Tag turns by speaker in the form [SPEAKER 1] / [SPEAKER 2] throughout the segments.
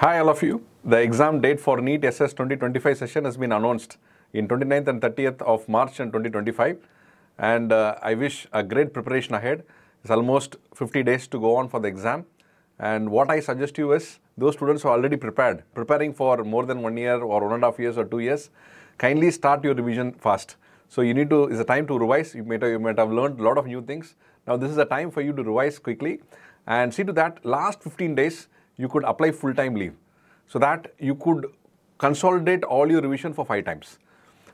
[SPEAKER 1] Hi, all of you. The exam date for NEET SS 2025 session has been announced in 29th and 30th of March in 2025. And uh, I wish a great preparation ahead. It's almost 50 days to go on for the exam. And what I suggest to you is those students who are already prepared, preparing for more than one year or one and a half years or two years, kindly start your revision fast. So you need to, it's a time to revise. You might, have, you might have learned a lot of new things. Now this is a time for you to revise quickly and see to that last 15 days you could apply full-time leave so that you could consolidate all your revision for five times.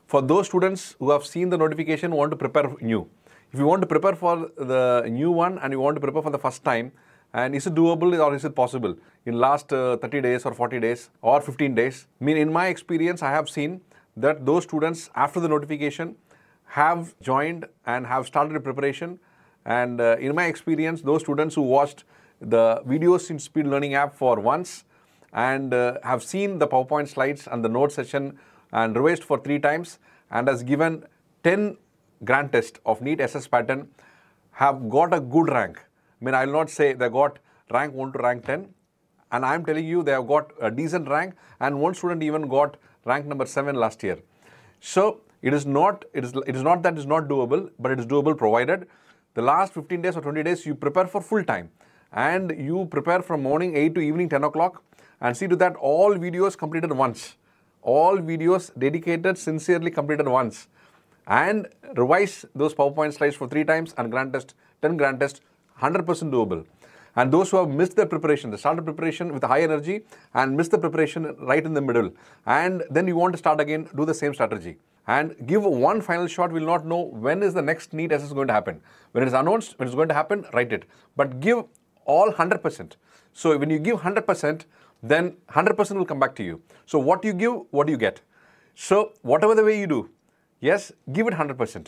[SPEAKER 1] For those students who have seen the notification want to prepare new, if you want to prepare for the new one and you want to prepare for the first time, and is it doable or is it possible in last uh, 30 days or 40 days or 15 days? I mean, in my experience, I have seen that those students after the notification have joined and have started preparation. And uh, in my experience, those students who watched the videos in Speed Learning app for once and uh, have seen the PowerPoint slides and the note session and revised for three times and has given 10 grand test of NEET SS pattern have got a good rank. I mean, I will not say they got rank 1 to rank 10 and I am telling you they have got a decent rank and one student even got rank number 7 last year. So it is not it is it is not that it's not doable, but it is doable provided the last 15 days or 20 days you prepare for full time and you prepare from morning 8 to evening 10 o'clock and see to that all videos completed once. All videos dedicated, sincerely completed once. And revise those PowerPoint slides for three times and grand test, 10 grand test, 100% doable. And those who have missed their preparation, they started preparation with high energy and missed the preparation right in the middle. And then you want to start again, do the same strategy. And give one final shot, we'll not know when is the next NEET SS going to happen. When it is announced, when it's going to happen, write it. But give all 100%. So when you give 100%, then 100% will come back to you. So what you give, what do you get? So whatever the way you do, yes, give it 100%.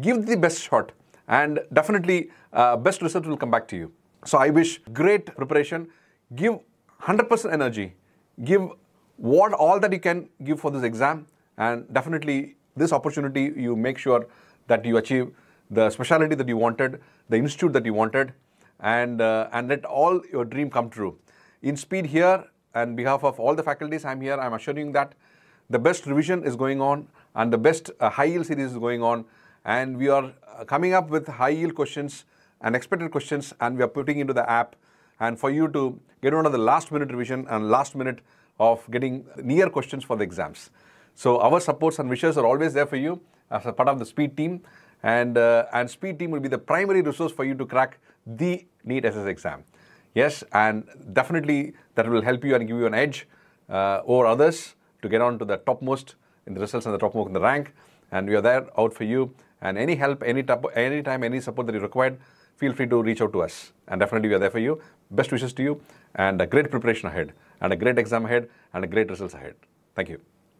[SPEAKER 1] Give the best shot and definitely uh, best result will come back to you. So I wish great preparation. Give 100% energy. Give what all that you can give for this exam and definitely this opportunity you make sure that you achieve the specialty that you wanted, the institute that you wanted and, uh, and let all your dream come true. In speed here, and behalf of all the faculties I'm here, I'm assuring that the best revision is going on and the best uh, high yield series is going on and we are uh, coming up with high yield questions and expected questions and we are putting into the app and for you to get on to the last minute revision and last minute of getting near questions for the exams. So our supports and wishes are always there for you as a part of the speed team and, uh, and speed team will be the primary resource for you to crack the NEET SS exam. Yes, and definitely that will help you and give you an edge uh, over others to get on to the topmost in the results and the topmost in the rank. And we are there out for you. And any help, any type any time, any support that you required, feel free to reach out to us. And definitely we are there for you. Best wishes to you and a great preparation ahead and a great exam ahead and a great results ahead. Thank you.